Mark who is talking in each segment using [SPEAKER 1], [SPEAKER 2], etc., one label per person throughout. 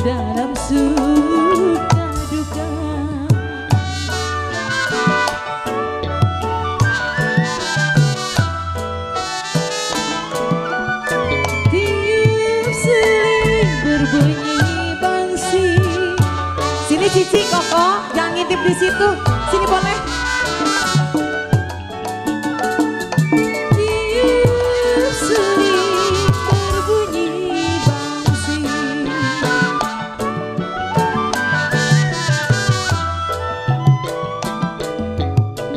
[SPEAKER 1] dalam suka duka. Sini Cici Koko, jangan ngintip di situ. Sini boleh.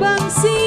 [SPEAKER 1] bang si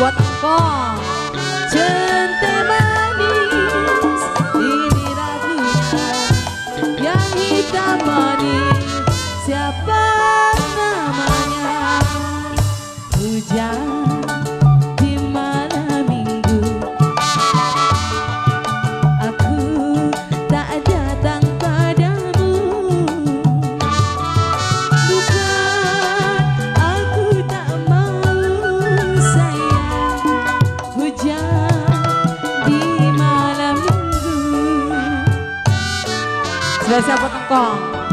[SPEAKER 1] buat engkong jente manis ini ragu yang hitam manis siapa namanya? Hujan. 그.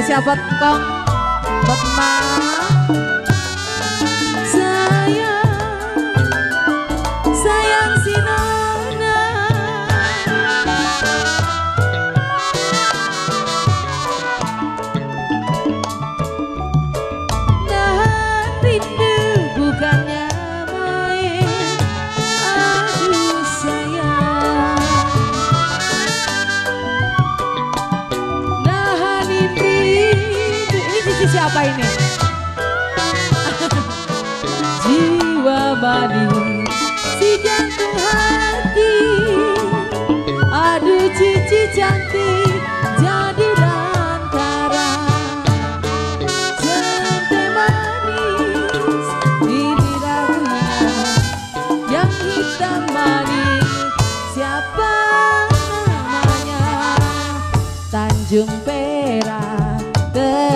[SPEAKER 1] siapa buat Kong siapa ini? Jiwa manis si jantung hati Aduh cici cantik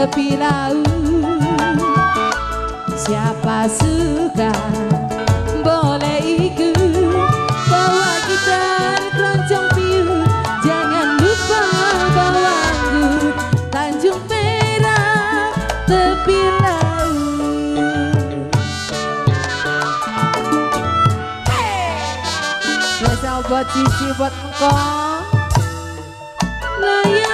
[SPEAKER 1] tepi laut. Siapa suka? Boleh ikut. Bawa gitar keroncong piu. Jangan lupa bawa anggur Tanjung Perak tepi laut. Spesial buat Cici buat engkau? Layang,